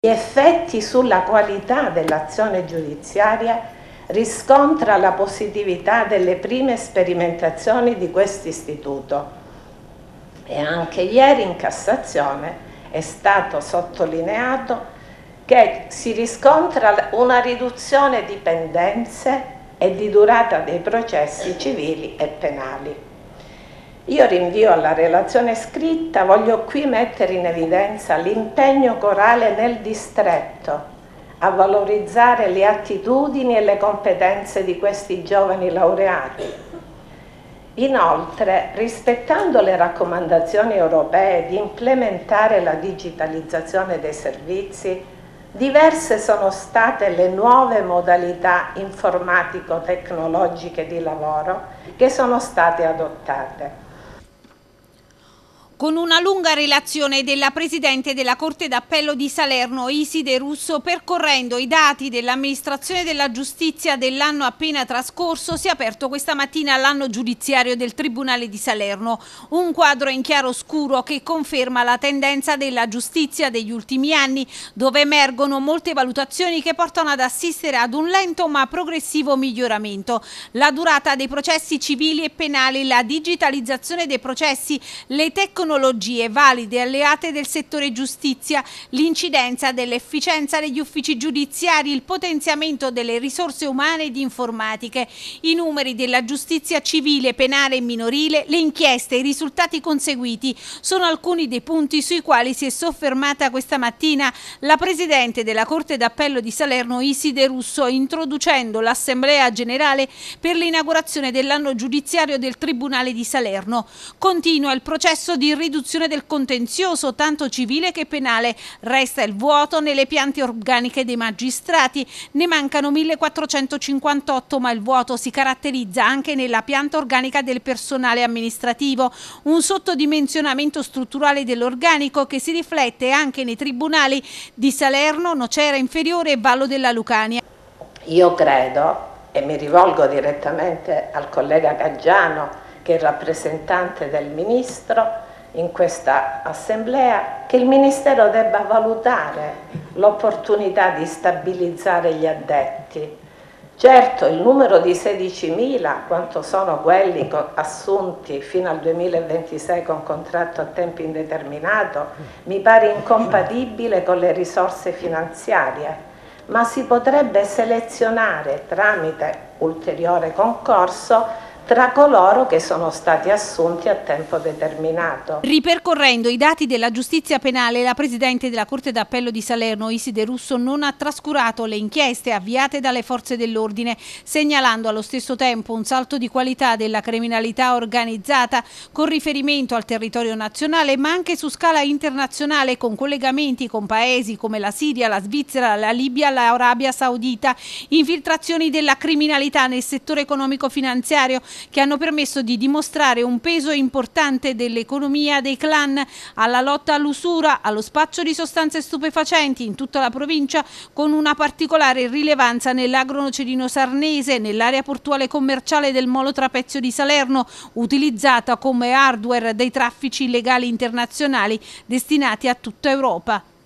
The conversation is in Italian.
Gli effetti sulla qualità dell'azione giudiziaria riscontra la positività delle prime sperimentazioni di questo istituto e anche ieri in Cassazione è stato sottolineato che si riscontra una riduzione di pendenze e di durata dei processi civili e penali. Io rinvio alla relazione scritta, voglio qui mettere in evidenza l'impegno corale nel distretto a valorizzare le attitudini e le competenze di questi giovani laureati. Inoltre, rispettando le raccomandazioni europee di implementare la digitalizzazione dei servizi, diverse sono state le nuove modalità informatico-tecnologiche di lavoro che sono state adottate con una lunga relazione della Presidente della Corte d'Appello di Salerno, Iside Russo, percorrendo i dati dell'amministrazione della giustizia dell'anno appena trascorso, si è aperto questa mattina l'anno giudiziario del Tribunale di Salerno, un quadro in chiaro scuro che conferma la tendenza della giustizia degli ultimi anni, dove emergono molte valutazioni che portano ad assistere ad un lento ma progressivo miglioramento. La durata dei processi civili e penali, la digitalizzazione dei processi, le tecnologie tecnologie valide alleate del settore giustizia, l'incidenza dell'efficienza degli uffici giudiziari, il potenziamento delle risorse umane ed informatiche, i numeri della giustizia civile, penale e minorile, le inchieste i risultati conseguiti sono alcuni dei punti sui quali si è soffermata questa mattina la Presidente della Corte d'Appello di Salerno Iside Russo introducendo l'Assemblea Generale per l'inaugurazione dell'anno giudiziario del Tribunale di Salerno. Continua il processo di riduzione del contenzioso tanto civile che penale. Resta il vuoto nelle piante organiche dei magistrati. Ne mancano 1458 ma il vuoto si caratterizza anche nella pianta organica del personale amministrativo. Un sottodimensionamento strutturale dell'organico che si riflette anche nei tribunali di Salerno, Nocera Inferiore e Vallo della Lucania. Io credo, e mi rivolgo direttamente al collega Caggiano, che è rappresentante del Ministro, in questa assemblea che il Ministero debba valutare l'opportunità di stabilizzare gli addetti. Certo, il numero di 16.000, quanto sono quelli assunti fino al 2026 con contratto a tempo indeterminato, mi pare incompatibile con le risorse finanziarie, ma si potrebbe selezionare tramite ulteriore concorso tra coloro che sono stati assunti a tempo determinato. Ripercorrendo i dati della giustizia penale, la Presidente della Corte d'Appello di Salerno, Iside Russo, non ha trascurato le inchieste avviate dalle forze dell'ordine, segnalando allo stesso tempo un salto di qualità della criminalità organizzata con riferimento al territorio nazionale, ma anche su scala internazionale con collegamenti con paesi come la Siria, la Svizzera, la Libia, l'Arabia Saudita, infiltrazioni della criminalità nel settore economico-finanziario che hanno permesso di dimostrare un peso importante dell'economia dei clan alla lotta all'usura, allo spaccio di sostanze stupefacenti in tutta la provincia con una particolare rilevanza nell'agronocedino sarnese, nell'area portuale commerciale del Molo Trapezio di Salerno, utilizzata come hardware dei traffici illegali internazionali destinati a tutta Europa.